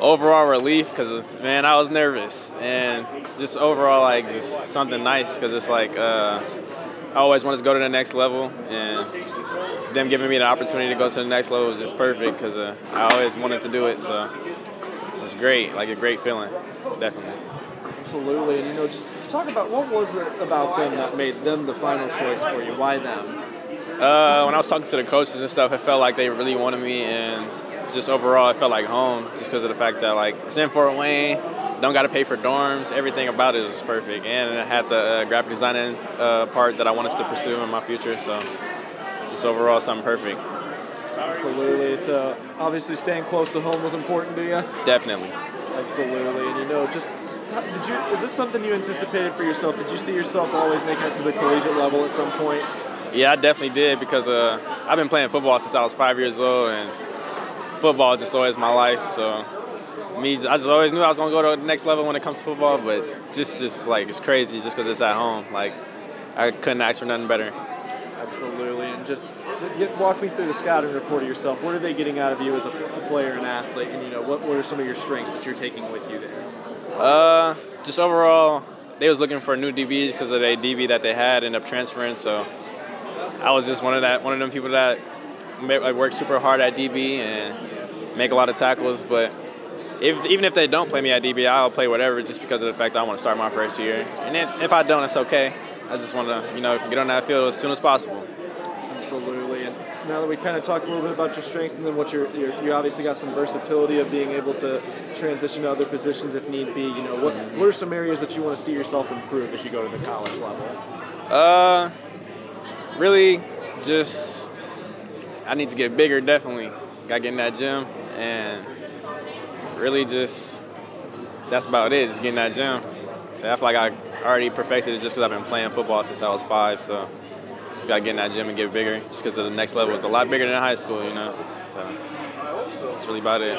Overall relief because man, I was nervous and just overall like just something nice because it's like uh, I always wanted to go to the next level and them giving me the opportunity to go to the next level was just perfect because uh, I always wanted to do it. So it's just great, like a great feeling, definitely. Absolutely, and you know, just talk about what was it about them that made them the final choice for you? Why them? Uh, when I was talking to the coaches and stuff, it felt like they really wanted me, and just overall, it felt like home, just because of the fact that like it's in Fort Wayne, don't got to pay for dorms. Everything about it was perfect, and I had the uh, graphic designing uh, part that I wanted to pursue in my future. So, just overall, something perfect. Absolutely. So obviously, staying close to home was important to you. Definitely. Absolutely, and you know, just did you is this something you anticipated for yourself? Did you see yourself always making it to the collegiate level at some point? Yeah, I definitely did because uh, I've been playing football since I was five years old, and football just always my life. So me, I just always knew I was gonna go to the next level when it comes to football. But just, just like it's crazy, just because it's at home. Like I couldn't ask for nothing better. Absolutely, and just walk me through the scouting report of yourself. What are they getting out of you as a, player and athlete? And you know, what, what are some of your strengths that you're taking with you there? Uh, just overall, they was looking for new DBs because of the DB that they had ended up transferring. So I was just one of that one of them people that like work super hard at DB and make a lot of tackles. But if, even if they don't play me at DB, I'll play whatever just because of the fact that I want to start my first year. And then if I don't, it's okay. I just want to, you know, get on that field as soon as possible. Absolutely. And now that we kind of talked a little bit about your strengths and then what you're, you're, you obviously got some versatility of being able to transition to other positions if need be. You know, what Mm-hmm. what are some areas that you want to see yourself improve as you go to the college level? Uh, really, just I need to get bigger. Definitely, got to get in that gym and really just that's about it. Just getting that gym. So I feel like I already perfected it just because I've been playing football since I was five. So just got to get in that gym and get bigger. Just because the next level is a lot bigger than high school, you know. So that's really about it.